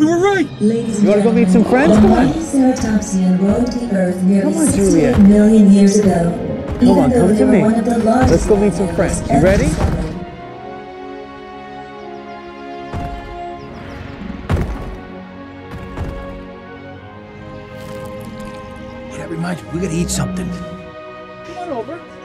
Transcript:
We were right. Ladies You wanna go meet some friends? Come on. Ceratopsian roamed the Earth nearly Come on, 68 Juliet. million years ago. Come even on, come to me. Let's go meet some friends. You ready? that reminds me, we gotta eat something. Come on over.